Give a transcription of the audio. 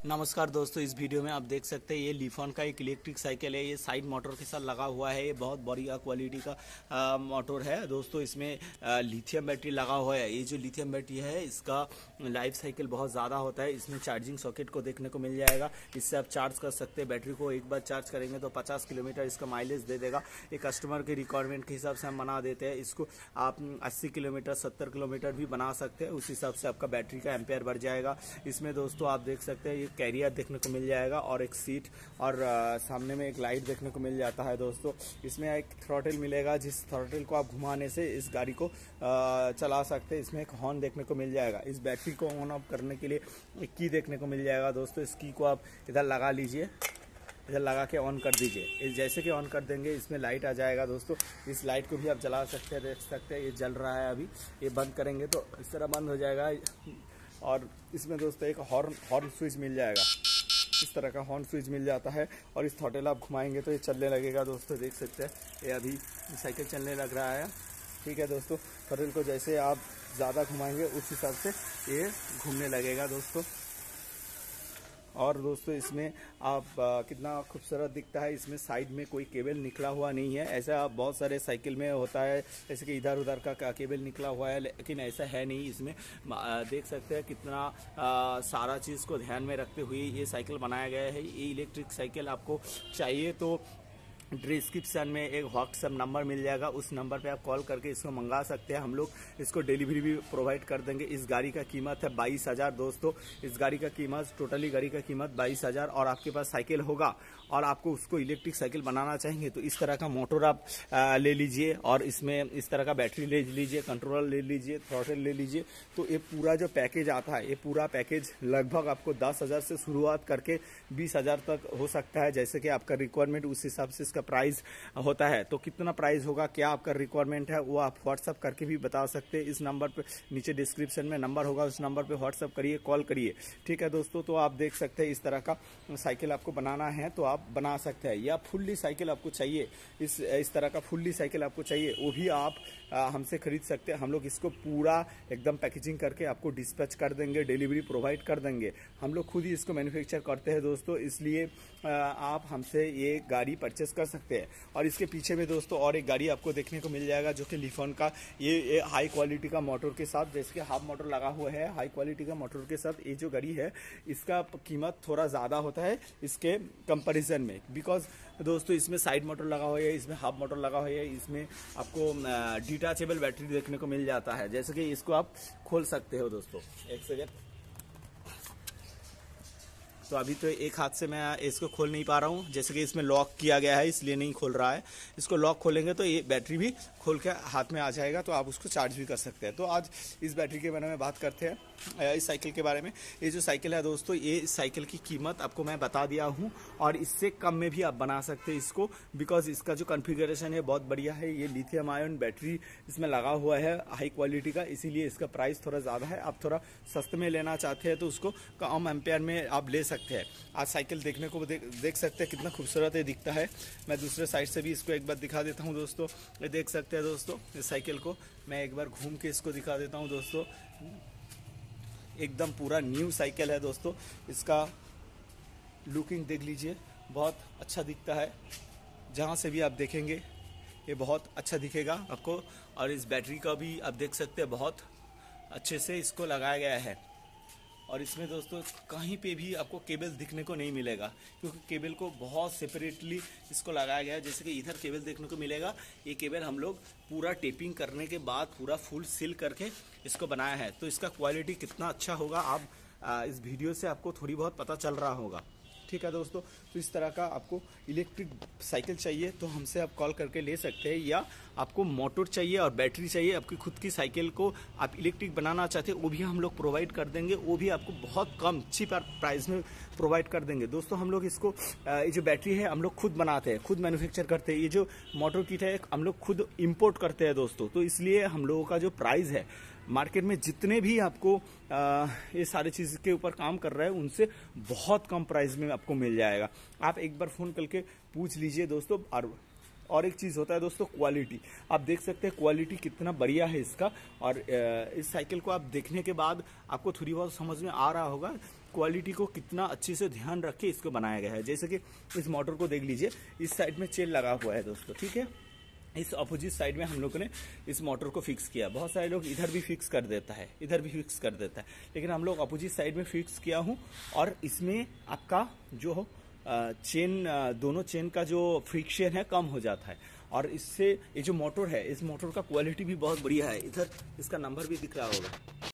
नमस्कार दोस्तों, इस वीडियो में आप देख सकते हैं, ये लीफॉन का एक इलेक्ट्रिक साइकिल है, ये साइड मोटर के साथ लगा हुआ है, ये बहुत बढ़िया क्वालिटी का मोटर है। दोस्तों, इसमें लिथियम बैटरी लगा हुआ है। ये जो लिथियम बैटरी है, इसका लाइफ साइकिल बहुत ज़्यादा होता है। इसमें चार्जिंग सॉकेट को देखने को मिल जाएगा। इससे आप चार्ज कर सकते हैं, बैटरी को एक बार चार्ज करेंगे तो पचास किलोमीटर इसका माइलेज दे देगा। ये कस्टमर के रिक्वायरमेंट के हिसाब से हम बना देते हैं। इसको आप अस्सी किलोमीटर, सत्तर किलोमीटर भी बना सकते हैं। उस हिसाब से आपका बैटरी का एम्पेयर बढ़ जाएगा। इसमें दोस्तों, आप देख सकते हैं, ये कैरियर देखने को मिल जाएगा और एक सीट और आ, सामने में एक लाइट देखने को मिल जाता है दोस्तों। इसमें एक थ्रोटल मिलेगा जिस थ्रोटल को आप घुमाने से इस गाड़ी को आ, चला सकते हैं। इसमें एक हॉर्न देखने को मिल जाएगा। इस बैटरी को ऑन ऑफ़ करने के लिए एक की देखने को मिल जाएगा दोस्तों। इस की को आप इधर लगा लीजिए इधर लगा के ऑन कर दीजिए। जैसे कि ऑन कर देंगे इसमें लाइट आ जाएगा दोस्तों। इस लाइट को भी आप जला सकते हैं देख सकते हैं ये जल रहा है अभी। ये बंद करेंगे तो इस तरह बंद हो जाएगा। और इसमें दोस्तों एक हॉर्न हॉर्न स्विच मिल जाएगा। इस तरह का हॉर्न स्विच मिल जाता है और इस थॉटेल आप घुमाएँगे तो ये चलने लगेगा दोस्तों, देख सकते हैं। ये अभी साइकिल चलने लग रहा है। ठीक है दोस्तों थॉटेल को जैसे आप ज़्यादा घुमाएँगे, उस हिसाब से ये घूमने लगेगा दोस्तों। और दोस्तों इसमें आप आ, कितना खूबसूरत दिखता है। इसमें साइड में कोई केबल निकला हुआ नहीं है। ऐसा बहुत सारे साइकिल में होता है जैसे कि इधर उधर का केबल निकला हुआ है लेकिन ऐसा है नहीं इसमें। देख सकते हैं कितना आ, सारा चीज़ को ध्यान में रखते हुए ये साइकिल बनाया गया है। ये इलेक्ट्रिक साइकिल आपको चाहिए तो डिस्क्रिप्शन में एक व्हाट्सअप नंबर मिल जाएगा। उस नंबर पे आप कॉल करके इसको मंगा सकते हैं। हम लोग इसको डिलीवरी भी प्रोवाइड कर देंगे। इस गाड़ी का कीमत है बाईस हज़ार दोस्तों। इस गाड़ी का कीमत टोटली गाड़ी का कीमत बाईस हज़ार और आपके पास साइकिल होगा और आपको उसको इलेक्ट्रिक साइकिल बनाना चाहेंगे तो इस तरह का मोटर आप ले लीजिए और इसमें इस तरह का बैटरी ले लीजिए कंट्रोलर ले लीजिए थ्रॉटल ले लीजिए। तो ये पूरा जो पैकेज आता है, ये पूरा पैकेज लगभग आपको दस से शुरुआत करके बीस तक हो सकता है। जैसे कि आपका रिक्वायरमेंट उस हिसाब से इसका प्राइस होता है। तो कितना प्राइस होगा, क्या आपका रिक्वायरमेंट है, वो आप व्हाट्सअप करके भी बता सकते हैं। इस नंबर पर नीचे डिस्क्रिप्शन में नंबर होगा, उस नंबर पर व्हाट्सअप करिए कॉल करिए। ठीक है दोस्तों तो आप देख सकते हैं इस तरह का साइकिल आपको बनाना है तो आप बना सकते हैं। या फुल्ली साइकिल आपको चाहिए, इस इस तरह का फुल्ली साइकिल आपको चाहिए, वो भी आप हमसे खरीद सकते हैं। हम लोग इसको पूरा एकदम पैकेजिंग करके आपको डिस्पैच कर देंगे डिलीवरी प्रोवाइड कर देंगे। हम लोग खुद ही इसको मैन्युफैक्चर करते हैं दोस्तों, इसलिए आप हमसे ये गाड़ी परचेस कर सकते हैं। और इसके पीछे में दोस्तों और एक गाड़ी आपको देखने को मिल जाएगा जो कि लिफोन का। ये, ये हाई क्वालिटी का मोटर के साथ जैसे कि हाफ़ मोटर लगा हुआ है हाई क्वालिटी का मोटर के साथ ये जो गाड़ी है इसका कीमत थोड़ा ज़्यादा होता है इसके कंपेरिजन में। बिकॉज़ दोस्तों इसमें साइड मोटर लगा हुआ है इसमें हाफ़ मोटर लगा हुआ है इसमें आपको डिटाचेबल बैटरी देखने को मिल जाता है। जैसे कि इसको आप खोल सकते हो दोस्तों। एक सेकेंड तो अभी तो एक हाथ से मैं इसको खोल नहीं पा रहा हूँ। जैसे कि इसमें लॉक किया गया है, इसलिए नहीं खोल रहा है। इसको लॉक खोलेंगे तो ये बैटरी भी खोल के हाथ में आ जाएगा तो आप उसको चार्ज भी कर सकते हैं। तो आज इस बैटरी के बारे में बात करते हैं। इस साइकिल के बारे में। ये जो साइकिल है दोस्तों, ये इस साइकिल की कीमत आपको मैं बता दिया हूँ और इससे कम में भी आप बना सकते हैं इसको बिकॉज़ इसका जो कन्फिग्रेशन है बहुत बढ़िया है। ये लिथियम आयन बैटरी इसमें लगा हुआ है हाई क्वालिटी का। इसीलिए इसका प्राइस थोड़ा ज़्यादा है। आप थोड़ा सस्ते में लेना चाहते हैं तो उसको कम एम्पेयर में आप ले सकते हैं। आज साइकिल देखने को देख देख सकते हैं कितना खूबसूरत है दिखता है। मैं दूसरे साइड से भी इसको एक बार दिखा देता हूँ दोस्तों। ये देख सकते हैं दोस्तों, इस साइकिल को। मैं एक बार घूम के इसको दिखा देता हूँ दोस्तों। एकदम पूरा न्यू साइकिल है दोस्तों। इसका लुकिंग देख लीजिए, बहुत अच्छा दिखता है। जहाँ से भी आप देखेंगे, ये बहुत अच्छा दिखेगा आपको। और इस बैटरी का भी आप देख सकते हैं, बहुत अच्छे से इसको लगाया गया है। और इसमें दोस्तों, कहीं पे भी आपको केबल दिखने को नहीं मिलेगा, क्योंकि केबल को बहुत सेपरेटली इसको लगाया गया है। जैसे कि इधर केबल देखने को मिलेगा, ये केबल हम लोग पूरा टेपिंग करने के बाद पूरा फुल सील करके इसको बनाया है। तो इसका क्वालिटी कितना अच्छा होगा, आप इस वीडियो से आपको थोड़ी बहुत पता चल रहा होगा। ठीक है दोस्तों? तो इस तरह का आपको इलेक्ट्रिक साइकिल चाहिए तो हमसे आप कॉल करके ले सकते हैं, या आपको मोटर चाहिए और बैटरी चाहिए, आपकी खुद की साइकिल को आप इलेक्ट्रिक बनाना चाहते हैं, वो भी हम लोग प्रोवाइड कर देंगे, वो भी आपको बहुत कम चीप प्राइस में प्रोवाइड कर देंगे। दोस्तों, हम लोग इसको ये जो बैटरी है, हम लोग खुद बनाते हैं, खुद मैन्युफैक्चर करते हैं। ये जो मोटर किट है, हम लोग खुद इम्पोर्ट करते हैं दोस्तों। तो इसलिए हम लोगों का जो प्राइस है मार्केट में जितने भी आपको आ, ये सारी चीज़ के ऊपर काम कर रहे हैं उनसे बहुत कम प्राइस में आपको मिल जाएगा। आप एक बार फ़ोन करके पूछ लीजिए दोस्तों और और एक चीज़ होता है दोस्तों क्वालिटी। आप देख सकते हैं क्वालिटी कितना बढ़िया है इसका और इस साइकिल को आप देखने के बाद आपको थोड़ी बहुत समझ में आ रहा होगा क्वालिटी को कितना अच्छे से ध्यान रख के इसको बनाया गया है। जैसे कि इस मोटर को देख लीजिए इस साइड में चेन लगा हुआ है दोस्तों ठीक है? इस अपोजिट साइड में हम लोगों ने इस मोटर को फिक्स किया। बहुत सारे लोग इधर भी फिक्स कर देता है, इधर भी फिक्स कर देता है। लेकिन हम लोग अपोजिट साइड में फिक्स किया हूँ और इसमें आपका जो चेन दोनों चेन का जो फ्रिक्शन है कम हो जाता है। और इससे ये जो मोटर है, इस मोटर का क्वालिटी भी बहुत बढ़िया है। इधर इसका नंबर भी दिख रहा होगा।